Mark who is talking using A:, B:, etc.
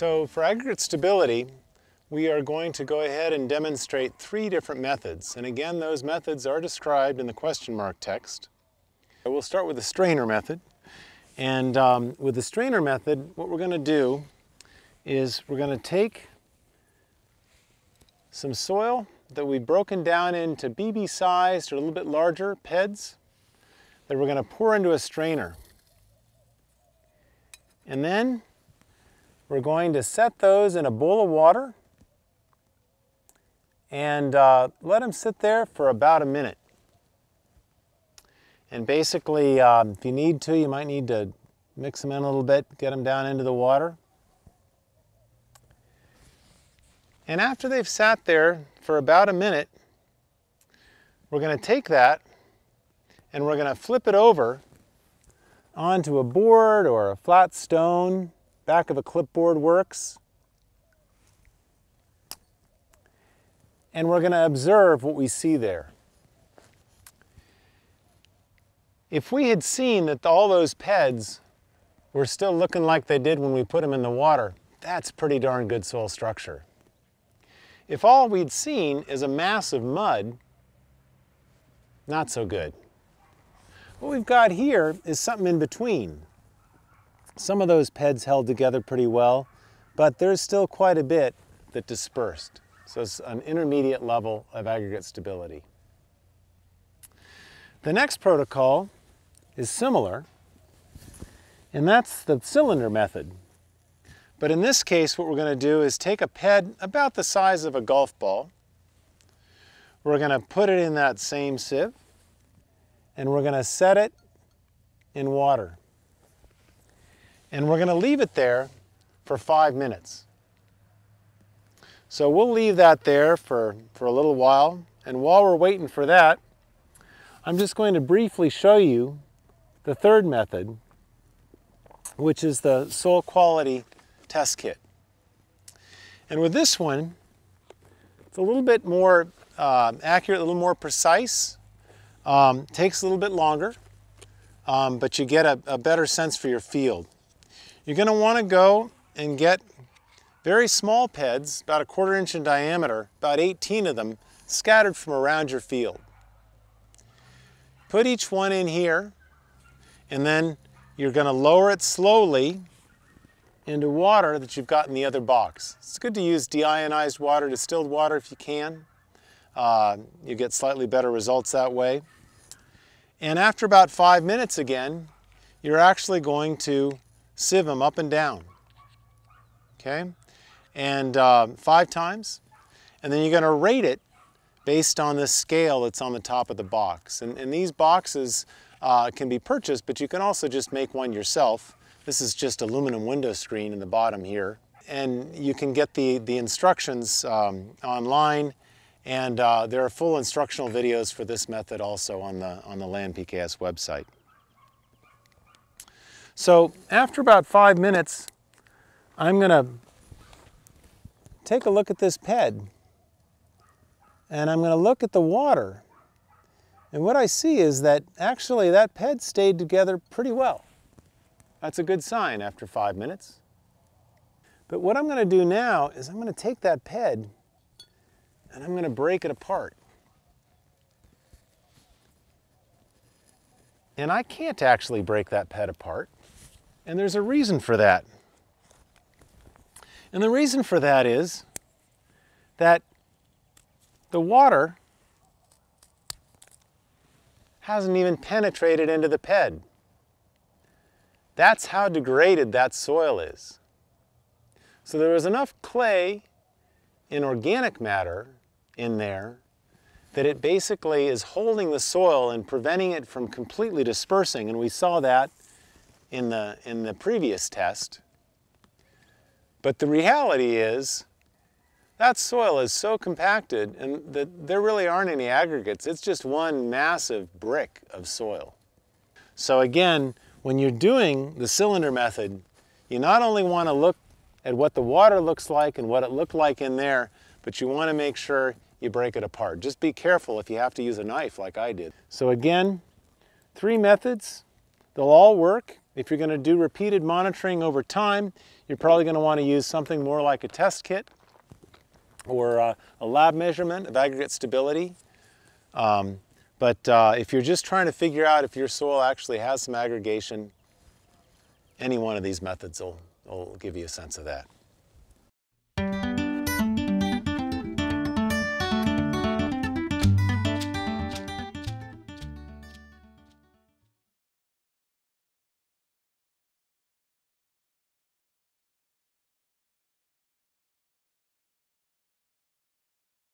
A: So for aggregate stability, we are going to go ahead and demonstrate three different methods. And again, those methods are described in the question mark text. We'll start with the strainer method. And um, with the strainer method, what we're going to do is we're going to take some soil that we've broken down into BB sized or a little bit larger PEDs that we're going to pour into a strainer. And then we're going to set those in a bowl of water and uh, let them sit there for about a minute. And basically, um, if you need to, you might need to mix them in a little bit, get them down into the water. And after they've sat there for about a minute, we're going to take that and we're going to flip it over onto a board or a flat stone. Back of a clipboard works. And we're going to observe what we see there. If we had seen that all those PEDs were still looking like they did when we put them in the water, that's pretty darn good soil structure. If all we'd seen is a mass of mud, not so good. What we've got here is something in between. Some of those PEDs held together pretty well, but there's still quite a bit that dispersed. So it's an intermediate level of aggregate stability. The next protocol is similar, and that's the cylinder method. But in this case, what we're going to do is take a PED about the size of a golf ball. We're going to put it in that same sieve, and we're going to set it in water. And we're going to leave it there for five minutes. So we'll leave that there for, for a little while. And while we're waiting for that, I'm just going to briefly show you the third method, which is the soil quality test kit. And with this one, it's a little bit more uh, accurate, a little more precise. Um, takes a little bit longer, um, but you get a, a better sense for your field. You're going to want to go and get very small PEDs, about a quarter inch in diameter, about 18 of them, scattered from around your field. Put each one in here, and then you're going to lower it slowly into water that you've got in the other box. It's good to use deionized water, distilled water if you can. Uh, you get slightly better results that way. And after about five minutes again, you're actually going to sieve them up and down. Okay? And uh, five times. And then you're going to rate it based on this scale that's on the top of the box. And, and these boxes uh, can be purchased, but you can also just make one yourself. This is just aluminum window screen in the bottom here. And you can get the, the instructions um, online and uh, there are full instructional videos for this method also on the, on the LandPKS website. So after about five minutes, I'm going to take a look at this PED. And I'm going to look at the water. And what I see is that actually that PED stayed together pretty well. That's a good sign after five minutes. But what I'm going to do now is I'm going to take that PED and I'm going to break it apart. And I can't actually break that PED apart. And there's a reason for that. And the reason for that is that the water hasn't even penetrated into the PED. That's how degraded that soil is. So there was enough clay in organic matter in there that it basically is holding the soil and preventing it from completely dispersing. And we saw that in the, in the previous test. But the reality is that soil is so compacted and that there really aren't any aggregates. It's just one massive brick of soil. So again, when you're doing the cylinder method, you not only want to look at what the water looks like and what it looked like in there, but you want to make sure you break it apart. Just be careful if you have to use a knife like I did. So again, three methods. They'll all work. If you're going to do repeated monitoring over time, you're probably going to want to use something more like a test kit or uh, a lab measurement of aggregate stability. Um, but uh, if you're just trying to figure out if your soil actually has some aggregation, any one of these methods will, will give you a sense of that.